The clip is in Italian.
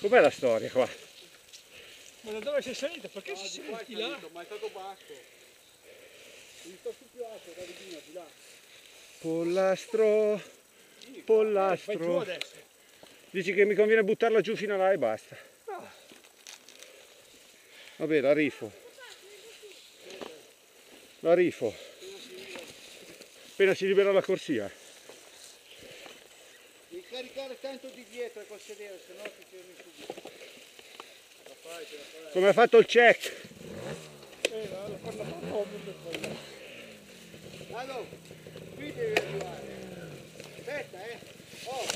Com'è la storia qua? Ma da dove sei salito? Perché No, sei di salito là? salito, ma è stato basso. Mi sto su più alto, da vicino, di là. Pollastro, Fai giù pollastro. adesso. Dici che mi conviene buttarla giù fino a là e basta. No. Vabbè, la rifo. La rifo. Appena si libera la corsia. Caricare tanto di dietro col sedere, se no ti fermi subito. Come ha fatto il check? Eh, un po' comodo quella. Allora, qui devi arrivare. Aspetta, eh. Oh,